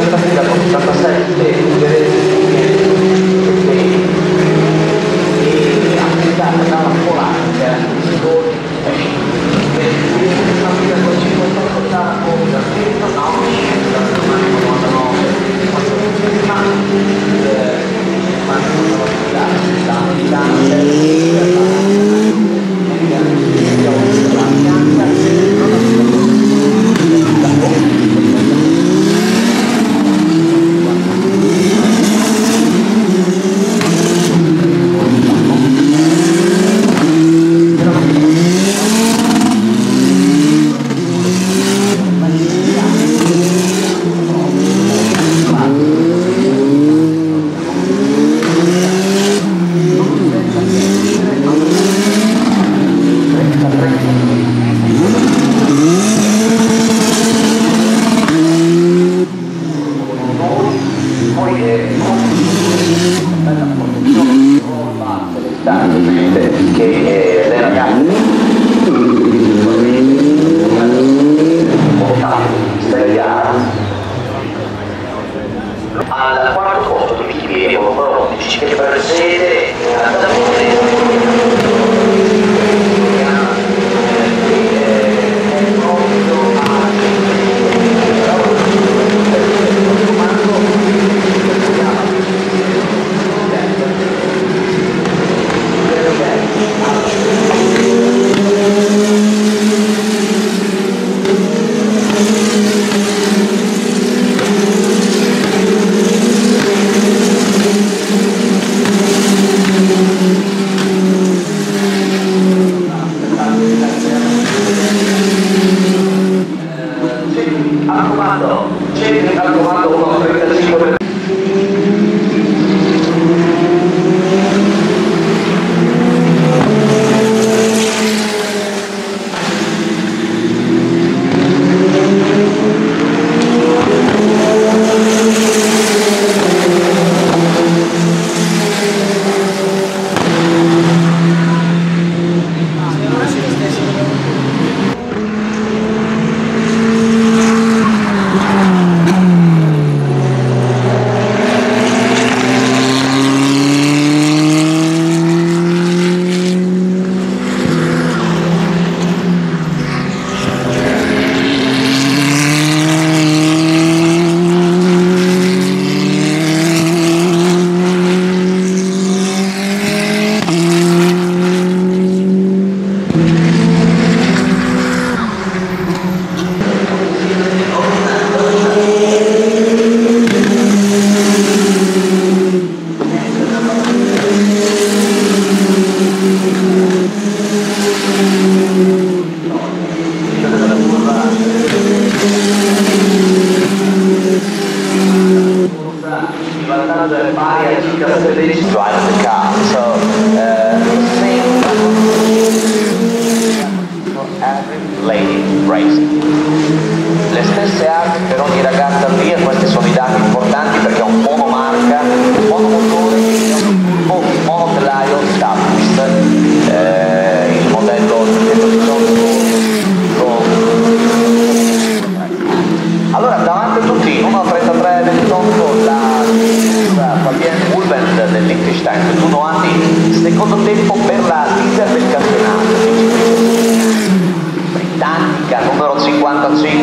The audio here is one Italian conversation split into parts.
77 87 e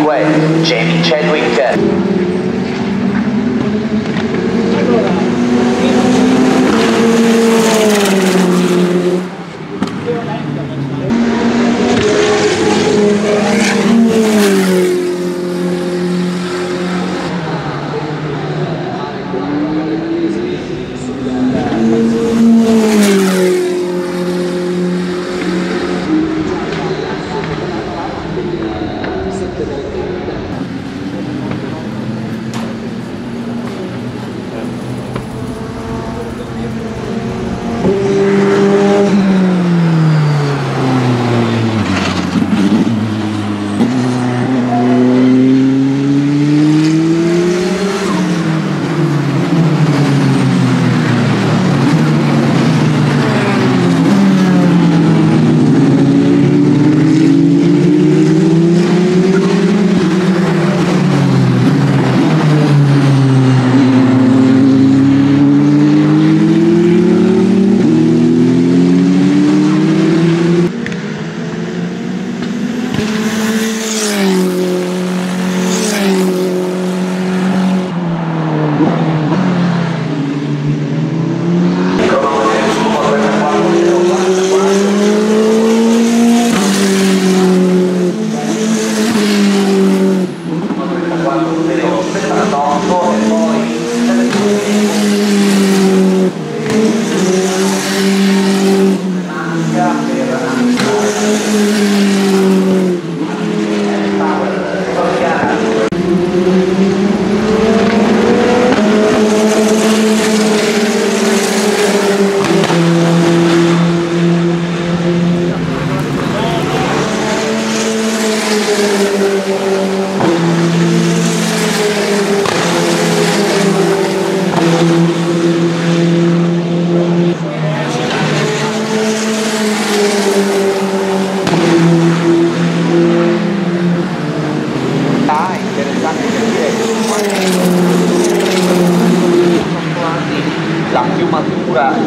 way. Jamie Chen.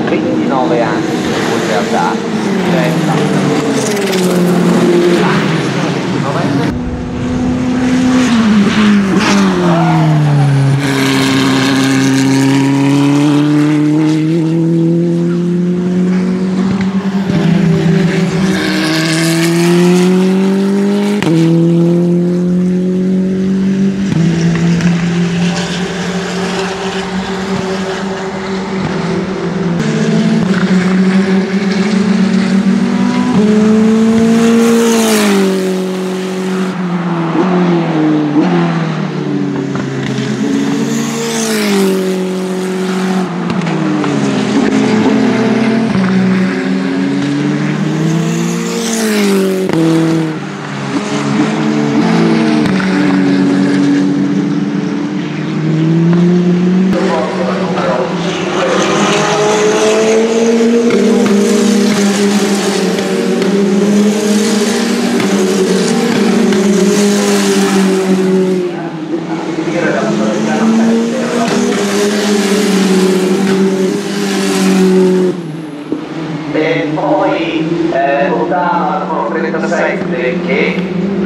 29 anni in realtà anni. de que